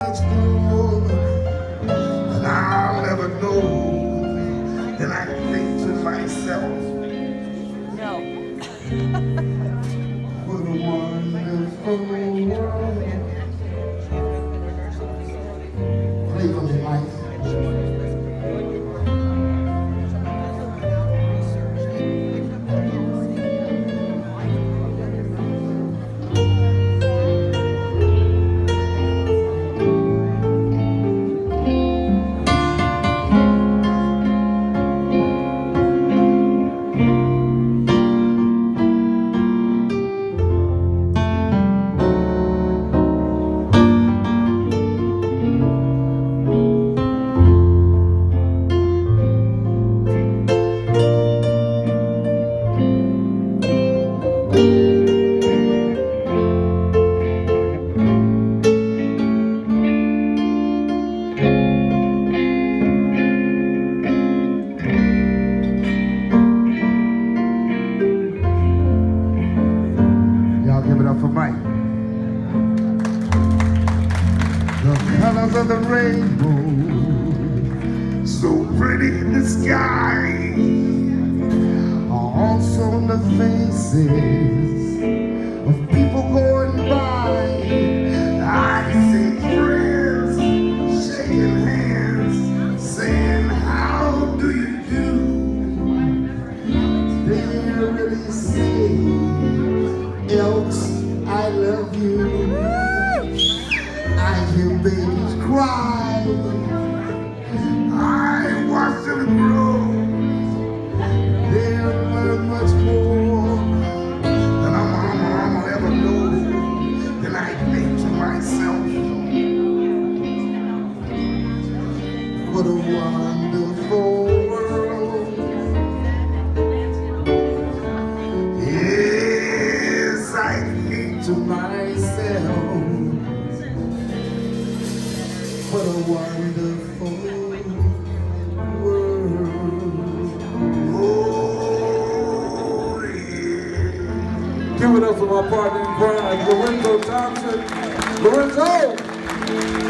than I'll ever know. And I think to myself, No. what a wonderful world. Mike. The colors of the rainbow, so pretty in the sky, are also on the faces love you. I hear babies cry. I watch them grow. They'll learn much more than I'm, I'm, I'm ever know. And I think to myself, what a wonderful to myself, what a wonderful world. Oh, yeah. Give it up for my partner in crime, Lorenzo Thompson. Lorenzo!